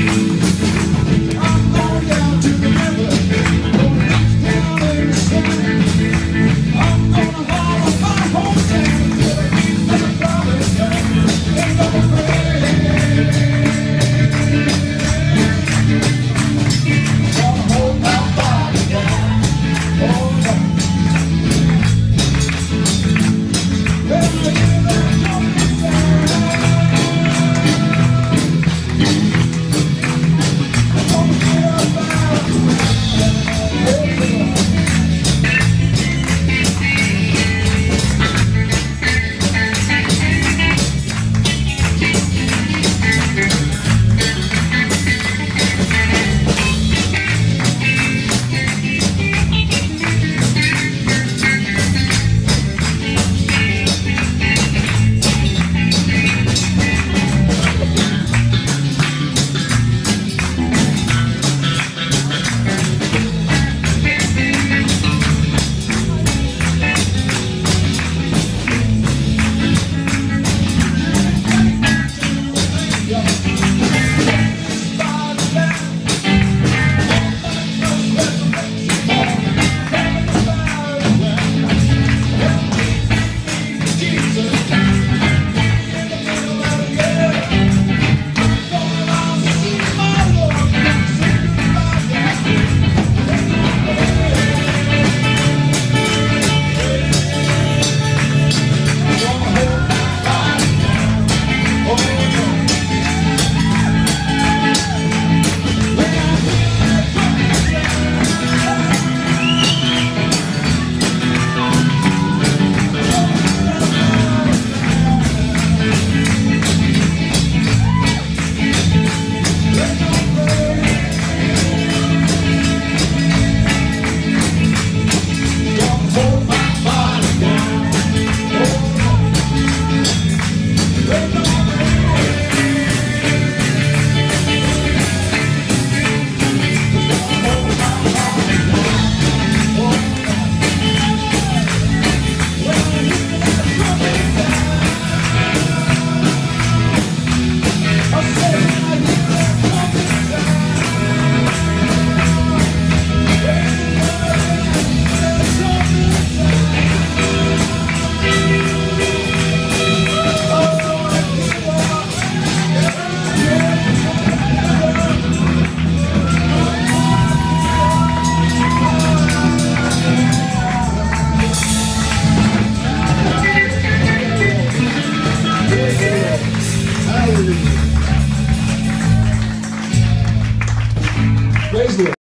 you.